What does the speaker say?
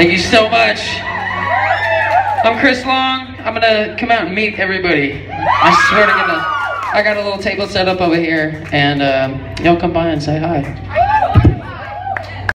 Thank you so much. I'm Chris Long. I'm gonna come out and meet everybody. I swear to God, I got a little table set up over here, and um, y'all come by and say hi.